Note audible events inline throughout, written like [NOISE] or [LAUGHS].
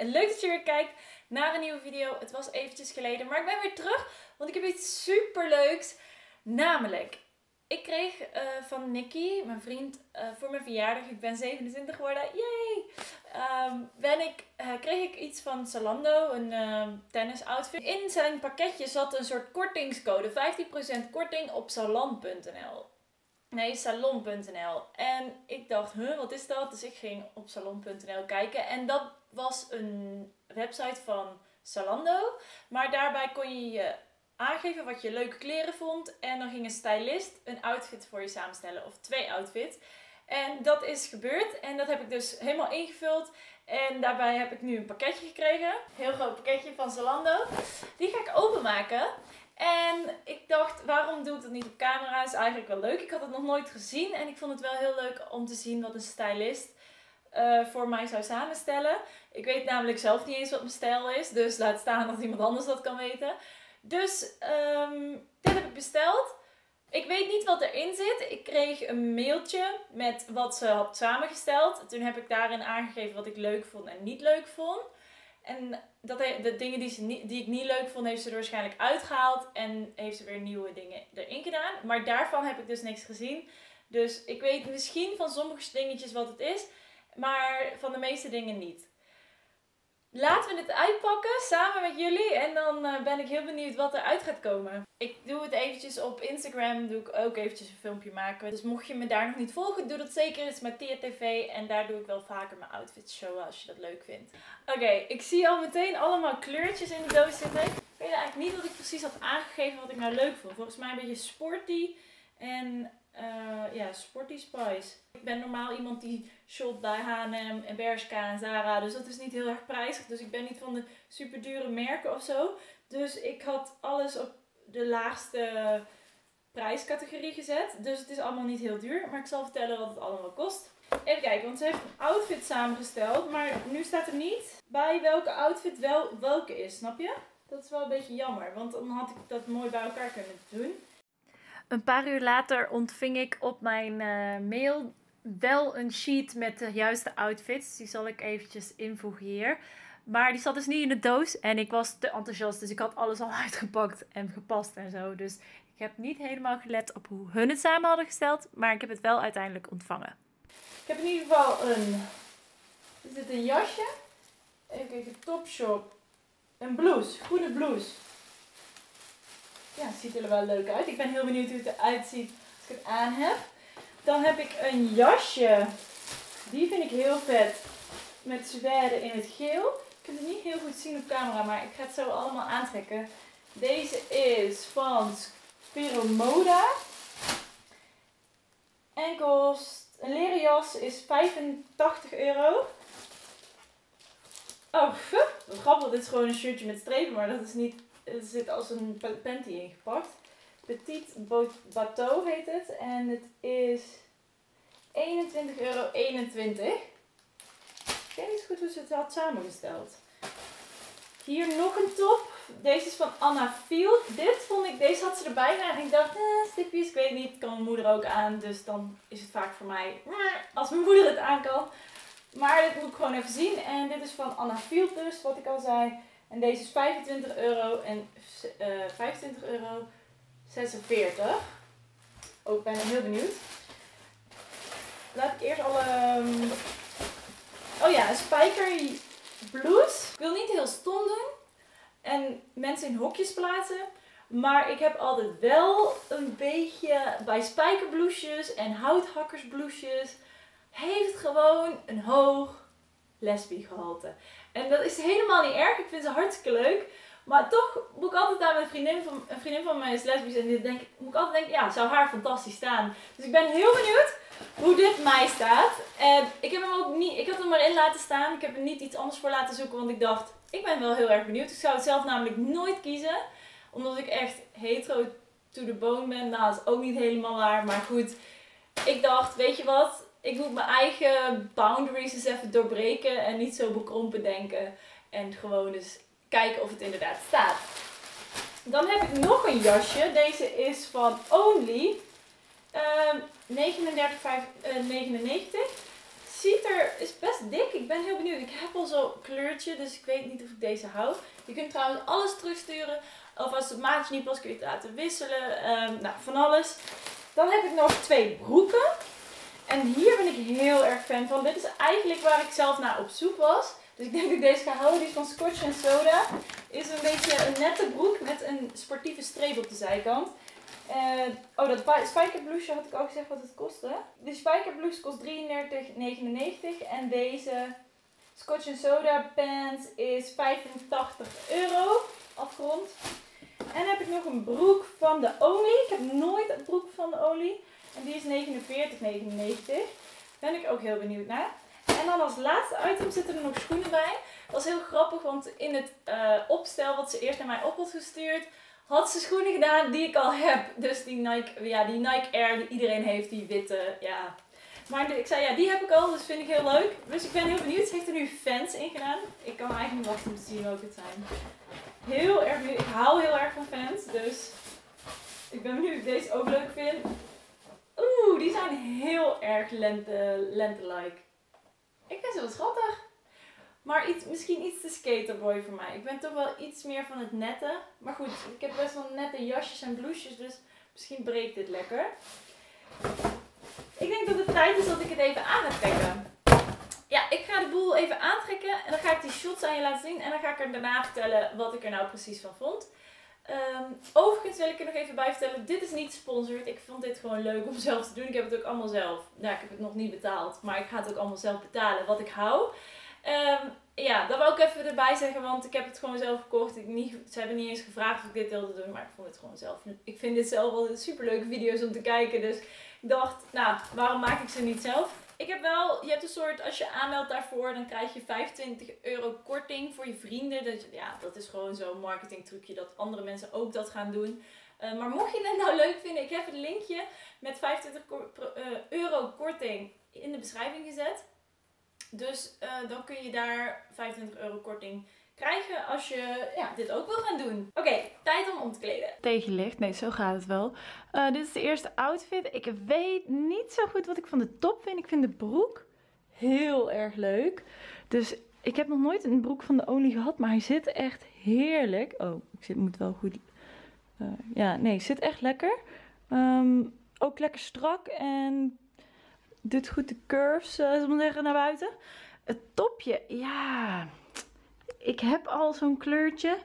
leuk dat je weer kijkt naar een nieuwe video. Het was eventjes geleden, maar ik ben weer terug, want ik heb iets super leuks. Namelijk, ik kreeg uh, van Nicky, mijn vriend, uh, voor mijn verjaardag, ik ben 27 geworden, yay! Um, ben ik, uh, kreeg ik iets van Zalando, een uh, tennis outfit. In zijn pakketje zat een soort kortingscode, 15% korting op salon.nl. Nee, salon.nl. En ik dacht, huh, wat is dat? Dus ik ging op salon.nl kijken. En dat was een website van Zalando. Maar daarbij kon je je aangeven wat je leuke kleren vond. En dan ging een stylist een outfit voor je samenstellen. Of twee outfits. En dat is gebeurd. En dat heb ik dus helemaal ingevuld. En daarbij heb ik nu een pakketje gekregen. Heel groot pakketje van Zalando. Die ga ik openmaken. En ik dacht, waarom doe ik dat niet op camera? Is eigenlijk wel leuk. Ik had het nog nooit gezien. En ik vond het wel heel leuk om te zien wat een stylist uh, voor mij zou samenstellen. Ik weet namelijk zelf niet eens wat mijn stijl is. Dus laat staan dat iemand anders dat kan weten. Dus um, dit heb ik besteld. Ik weet niet wat erin zit. Ik kreeg een mailtje met wat ze had samengesteld. Toen heb ik daarin aangegeven wat ik leuk vond en niet leuk vond. En dat, de dingen die, ze die ik niet leuk vond, heeft ze er waarschijnlijk uitgehaald. En heeft ze weer nieuwe dingen erin gedaan. Maar daarvan heb ik dus niks gezien. Dus ik weet misschien van sommige dingetjes wat het is. Maar van de meeste dingen niet. Laten we het uitpakken samen met jullie. En dan uh, ben ik heel benieuwd wat eruit gaat komen. Ik doe het eventjes op Instagram. Doe ik ook eventjes een filmpje maken. Dus mocht je me daar nog niet volgen, doe dat zeker. Het is Mattia TV. En daar doe ik wel vaker mijn outfits showen als je dat leuk vindt. Oké, ik zie al meteen allemaal kleurtjes in de doos zitten. Ik weet eigenlijk niet wat ik precies had aangegeven wat ik nou leuk vond. Volgens mij een beetje sporty. En uh, ja, Sporty Spice. Ik ben normaal iemand die shop bij H&M en Bershka en Zara. Dus dat is niet heel erg prijzig. Dus ik ben niet van de super dure merken of zo. Dus ik had alles op de laagste prijscategorie gezet. Dus het is allemaal niet heel duur. Maar ik zal vertellen wat het allemaal kost. Even kijken, want ze heeft een outfit samengesteld. Maar nu staat er niet bij welke outfit wel welke is. Snap je? Dat is wel een beetje jammer. Want dan had ik dat mooi bij elkaar kunnen doen. Een paar uur later ontving ik op mijn uh, mail wel een sheet met de juiste outfits. Die zal ik eventjes invoegen hier. Maar die zat dus niet in de doos en ik was te enthousiast. Dus ik had alles al [LAUGHS] uitgepakt en gepast en zo. Dus ik heb niet helemaal gelet op hoe hun het samen hadden gesteld. Maar ik heb het wel uiteindelijk ontvangen. Ik heb in ieder geval een... Is dit een jasje? Even kijken, Topshop. Een blouse, groene blouse ja, het ziet er wel leuk uit. Ik ben heel benieuwd hoe het eruit ziet als ik het aan heb. Dan heb ik een jasje. Die vind ik heel vet. Met zwaarden in het geel. Ik kan het niet heel goed zien op camera, maar ik ga het zo allemaal aantrekken. Deze is van Spiro Moda. En kost, een leren jas is 85 euro. Oh, grappig. Dit is gewoon een shirtje met strepen, maar dat is niet zit als een panty ingepakt. Petit Bateau heet het. En het is 21,21 euro. Ik weet niet goed hoe ze het had samengesteld. Hier nog een top. Deze is van Anna Field. Dit vond ik, deze had ze erbij. En ik dacht, eh, stipjes, ik weet niet, kan mijn moeder ook aan. Dus dan is het vaak voor mij, als mijn moeder het aan kan. Maar dit moet ik gewoon even zien. En dit is van Anna Field dus, wat ik al zei. En deze is 25 euro en uh, 25 euro 46. Ook ben ik heel benieuwd. Laat ik eerst alle... Um... Oh ja, een spijker blouse. Ik wil niet heel stom doen. En mensen in hokjes plaatsen. Maar ik heb altijd wel een beetje bij spijkerbloesjes en houthakkersbloesjes. Heeft gewoon een hoog lesbiegehalte. En dat is helemaal niet erg. Ik vind ze hartstikke leuk. Maar toch moet ik altijd aan mijn vriendin van, een vriendin van mij is lesbisch. En dit denk, moet ik altijd denken, ja, zou haar fantastisch staan. Dus ik ben heel benieuwd hoe dit mij staat. En ik heb hem ook niet, ik heb hem erin laten staan. Ik heb er niet iets anders voor laten zoeken. Want ik dacht, ik ben wel heel erg benieuwd. Ik zou het zelf namelijk nooit kiezen. Omdat ik echt hetero to the bone ben. Nou, dat is ook niet helemaal waar. Maar goed, ik dacht, weet je wat? Ik moet mijn eigen boundaries eens even doorbreken en niet zo bekrompen denken. En gewoon eens kijken of het inderdaad staat. Dan heb ik nog een jasje. Deze is van Only. Uh, 39,99. ziet er, is best dik. Ik ben heel benieuwd. Ik heb al zo'n kleurtje, dus ik weet niet of ik deze hou. Je kunt trouwens alles terugsturen. Of als het maatje niet past, kun je het laten wisselen. Ehm, nou, van alles. Dan heb ik nog twee broeken. En hier ben ik heel erg fan van. Dit is eigenlijk waar ik zelf naar op zoek was. Dus ik denk dat ik deze ga houden. Die is van Scotch Soda. Is een beetje een nette broek met een sportieve streep op de zijkant. Uh, oh, dat spijkerbloesje had ik ook gezegd wat het kostte. De spijkerblouse kost 33,99 en deze Scotch Soda pants is 85 euro afgerond. En dan heb ik nog een broek van de Olie. Ik heb nooit een broek van de Olie. En die is 49,99. Ben ik ook heel benieuwd naar. En dan als laatste item zitten er nog schoenen bij. Dat is heel grappig, want in het uh, opstel wat ze eerst naar mij op had gestuurd, had ze schoenen gedaan die ik al heb. Dus die Nike, ja, die Nike Air die iedereen heeft, die witte, ja. Maar ik zei, ja, die heb ik al, dus vind ik heel leuk. Dus ik ben heel benieuwd. Ze heeft er nu fans in gedaan. Ik kan eigenlijk niet wachten om te zien welke het zijn. Heel erg benieuwd. Ik hou heel erg van fans, dus ik ben benieuwd of ik deze ook leuk vind. Oeh, die zijn heel erg lente, lente-like. Ik vind ze wel schattig. Maar iets, misschien iets te skaterboy voor mij. Ik ben toch wel iets meer van het nette. Maar goed, ik heb best wel nette jasjes en blouses. Dus misschien breekt dit lekker. Ik denk dat het tijd is dat ik het even aan ga trekken. Ja, ik ga de boel even aantrekken. En dan ga ik die shots aan je laten zien. En dan ga ik er daarna vertellen wat ik er nou precies van vond. Um, overigens wil ik er nog even bij vertellen, dit is niet gesponsord. Ik vond dit gewoon leuk om [LAUGHS] zelf te doen. Ik heb het ook allemaal zelf. Nou, ik heb het nog niet betaald, maar ik ga het ook allemaal zelf betalen wat ik hou. Um, ja, dat wil ik even erbij zeggen, want ik heb het gewoon zelf gekocht. Ik niet, ze hebben niet eens gevraagd of ik dit wilde doen, maar ik vond het gewoon zelf. Ik vind dit zelf wel super leuke video's om te kijken. Dus ik dacht, nou, waarom maak ik ze niet zelf? Ik heb wel, je hebt een soort, als je aanmeldt daarvoor, dan krijg je 25 euro korting voor je vrienden. Dus ja, dat is gewoon zo'n marketing trucje dat andere mensen ook dat gaan doen. Uh, maar mocht je het nou [LAUGHS] leuk vinden, ik heb het linkje met 25 eh, euro korting in de beschrijving gezet. Dus uh, dan kun je daar 25 euro korting krijgen als je ja, dit ook wil gaan doen. Oké, tijd om om te kleden. Tegenlicht, nee, zo gaat het wel. Uh, dit is de eerste outfit. Ik weet niet zo goed wat ik van de top vind. Ik vind de broek heel erg leuk. Dus ik heb nog nooit een broek van de olie gehad, maar hij zit echt heerlijk. Oh, ik zit, moet wel goed... Uh, ja, nee, zit echt lekker. Um, ook lekker strak en doet goed de curves, uh, zullen we zeggen, naar buiten. Het topje, ja ik heb al zo'n kleurtje.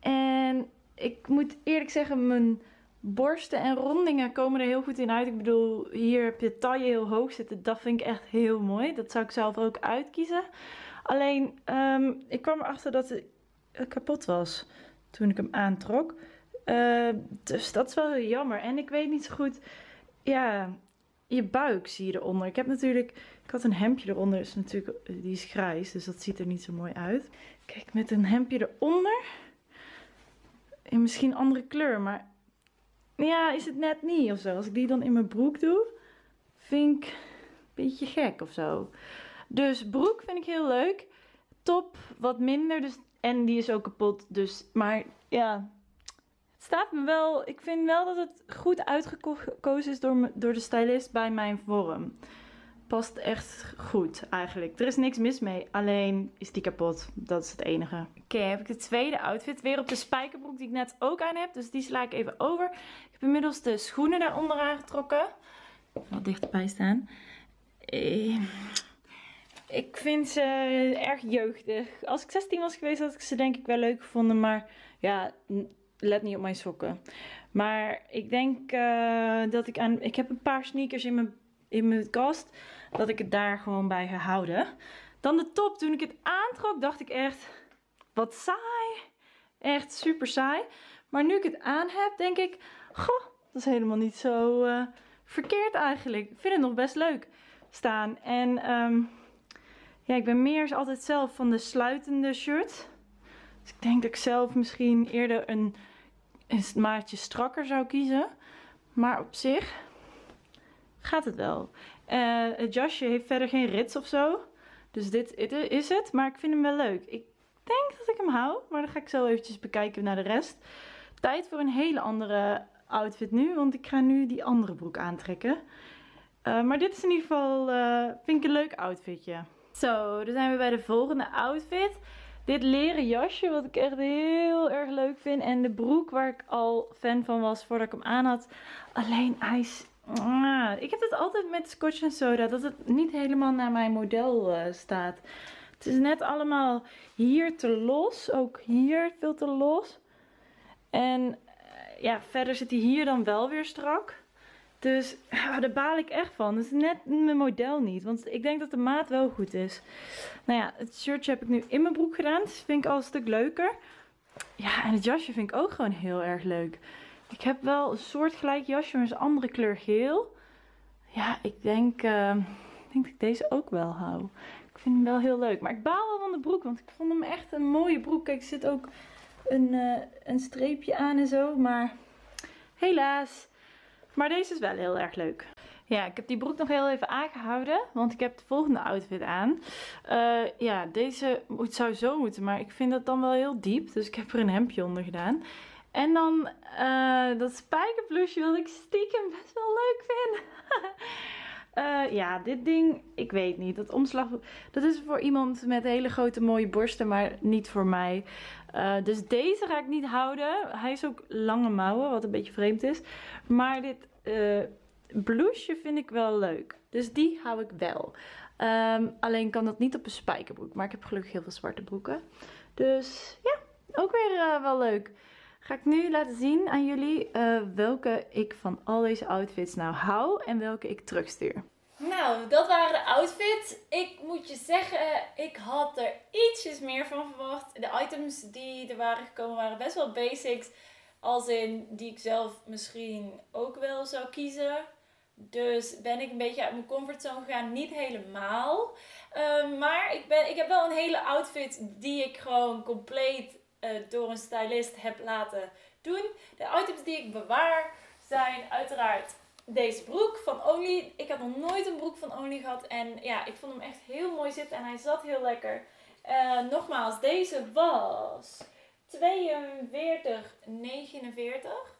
En ik moet eerlijk zeggen, mijn borsten en rondingen komen er heel goed in uit. Ik bedoel, hier heb je taille heel hoog zitten. Dat vind ik echt heel mooi. Dat zou ik zelf ook uitkiezen. Alleen, ehm, ik kwam erachter dat het kapot was toen ik hem aantrok. Uh, dus dat is wel heel jammer. En ik weet niet zo goed. Ja, je buik zie je eronder. Ik heb natuurlijk, ik had een hemdje eronder, is natuurlijk, die is grijs, dus dat ziet er niet zo mooi uit. Kijk, met een hemdje eronder, in misschien andere kleur, maar ja, is het net niet of zo. Als ik die dan in mijn broek doe, vind ik een beetje gek of zo. Dus broek vind ik heel leuk. Top, wat minder, dus, en die is ook kapot, dus, maar ja, staat me wel. Ik vind wel dat het goed uitgekozen is door, door de stylist bij mijn vorm. Past echt goed eigenlijk. Er is niks mis mee. Alleen is die kapot. Dat is het enige. Oké, heb ik de tweede outfit. Weer op de spijkerbroek die ik net ook aan heb. Dus die sla ik even over. Ik heb inmiddels de schoenen daaronder aangetrokken. Wat dichterbij staan. Eh, ik vind ze erg jeugdig. Als ik 16 was geweest had ik ze denk ik wel leuk gevonden. Maar ja, let niet op mijn sokken. Maar ik denk uh, dat ik aan. Ik heb een paar sneakers in mijn, in mijn kast. Dat ik het daar gewoon bij ga houden. Dan de top. Toen ik het aantrok, dacht ik echt. Wat saai. Echt super saai. Maar nu ik het aan heb, denk ik. Goh, dat is helemaal niet zo uh, verkeerd eigenlijk. Ik vind het nog best leuk staan. En um, ja, ik ben meer altijd zelf van de sluitende shirt. Dus ik denk dat ik zelf misschien eerder een een maatje strakker zou kiezen. Maar op zich gaat het wel. Uh, het jasje heeft verder geen rits of zo. Dus dit is het. Maar ik vind hem wel leuk. Ik denk dat ik hem hou. Maar dan ga ik zo eventjes bekijken naar de rest. Tijd voor een hele andere outfit nu. Want ik ga nu die andere broek aantrekken. Uh, maar dit is in ieder geval, uh, vind ik een leuk outfitje. Zo, dan zijn we bij de volgende outfit. Dit leren jasje, wat ik echt heel erg leuk vind. En de broek waar ik al fan van was voordat ik hem aan had. Alleen. Ah, ik heb het altijd met scotch en soda. Dat het niet helemaal naar mijn model uh, staat. Het is net allemaal hier te los. Ook hier veel te los. En ja, verder zit hij hier dan wel weer strak. Dus ja, [LAUGHS] daar baal ik echt van. Dat is net mijn model niet. Want ik denk dat de maat wel goed is. Nou ja, het shirtje heb ik nu in mijn broek gedaan. Dat vind ik al een stuk leuker. Ja, en het jasje vind ik ook gewoon heel erg leuk. Ik heb wel een soortgelijk jasje, maar een andere kleur geel. Ja, ik denk, ik denk dat ik deze ook wel hou. Ik vind hem wel heel leuk. Maar ik baal wel van de broek, want ik vond hem echt een mooie broek. Kijk, er zit ook een, uh, een streepje aan en zo. Maar helaas. Maar deze is wel heel erg leuk. Ja, ik heb die broek nog heel even aangehouden. Want ik heb de volgende outfit aan. Uh, ja, deze moet, zou zo moeten. Maar ik vind dat dan wel heel diep. Dus ik heb er een hemdje onder gedaan. En dan uh, dat spijkerbloesje wat ik stiekem best wel leuk ja, dit ding, ik weet niet. Dat omslag, dat is voor iemand met hele grote mooie borsten, maar niet voor mij. Uh, dus deze ga ik niet houden. Hij is ook lange mouwen, wat een beetje vreemd is. Maar dit uh, blouseje vind ik wel leuk. Dus die hou ik wel. Um, alleen kan dat niet op een spijkerbroek. Maar ik heb gelukkig heel veel zwarte broeken. Dus ja, ook weer wel leuk. Ga ik nu laten zien aan jullie welke ik van al deze outfits nou hou en welke ik terugstuur. Nou, dat waren de outfits. Ik moet je zeggen, ik had er ietsjes meer van verwacht. De items die er waren gekomen waren best wel basics. Als in die ik zelf misschien ook wel zou kiezen. Dus ben ik een beetje uit mijn comfortzone gegaan. Niet helemaal. Uh, maar ik, ben, ik heb wel een hele outfit die ik gewoon compleet uh, door een stylist heb laten doen. De items die ik bewaar zijn uiteraard deze broek van Only. Ik had nog nooit een broek van Only gehad. En ja, ik vond hem echt heel mooi zitten en hij zat heel lekker. Uh, nogmaals, deze was 42,49.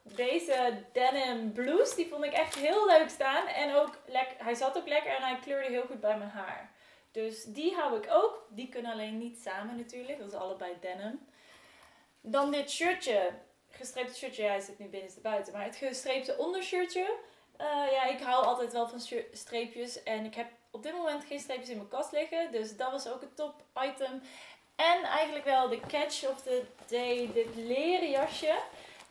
Deze denim blues, die vond ik echt heel leuk staan. En ook lekker, hij zat ook lekker en hij kleurde heel goed bij mijn haar. Dus die hou ik ook. Die kunnen alleen niet samen natuurlijk. Dat is allebei denim. Dan dit shirtje. Gestreepte shirtje. Hij zit nu binnenste buiten. Maar het gestreepte ondershirtje. Uh, ja, ik hou altijd wel van streepjes. En ik heb op dit moment geen streepjes in mijn kast liggen. Dus dat was ook een top item. En eigenlijk wel de catch of the day. Dit leren jasje.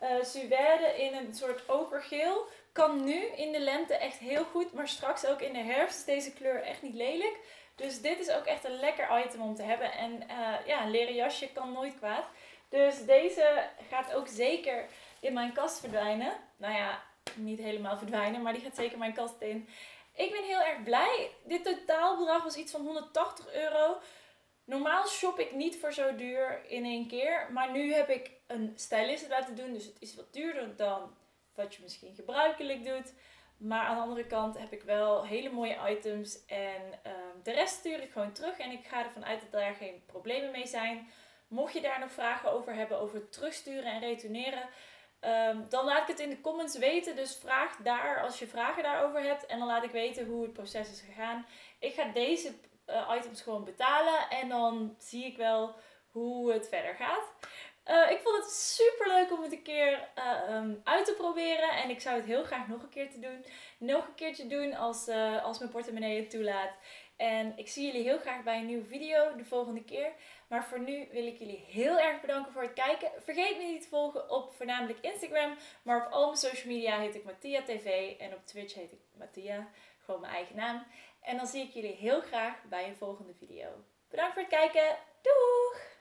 Uh, suède in een soort okergeel. Kan nu in de lente echt heel goed. Maar straks ook in de herfst is deze kleur echt niet lelijk. Dus dit is ook echt een lekker item om te hebben. En uh, ja, een leren jasje kan nooit kwaad. Dus deze gaat ook zeker in mijn kast verdwijnen. Nou ja, niet helemaal verdwijnen, maar die gaat zeker mijn kast in. Ik ben heel erg blij. Dit totaalbedrag was iets van 180 euro. Normaal shop ik niet voor zo duur in één keer. Maar nu heb ik een stylist laten doen. Dus het is wat duurder dan wat je misschien gebruikelijk doet. Maar aan de andere kant heb ik wel hele mooie items. En uh, de rest stuur ik gewoon terug. En ik ga ervan uit dat daar geen problemen mee zijn. Mocht je daar nog vragen over hebben, over terugsturen en retourneren, um, dan laat ik het in de comments weten. Dus vraag daar als je vragen daarover hebt. En dan laat ik weten hoe het proces is gegaan. Ik ga deze uh, items gewoon betalen en dan zie ik wel hoe het verder gaat. Uh, ik vond het super leuk om het een keer uh, um, uit te proberen. En ik zou het heel graag nog een keer te doen. Nog een keertje doen als, uh, als mijn portemonnee het toelaat. En ik zie jullie heel graag bij een nieuwe video de volgende keer. Maar voor nu wil ik jullie heel erg bedanken voor het kijken. Vergeet me niet te volgen op voornamelijk Instagram. Maar op al mijn social media heet ik Mattia TV. En op Twitch heet ik Mattia. Gewoon mijn eigen naam. En dan zie ik jullie heel graag bij een volgende video. Bedankt voor het kijken. Doeg!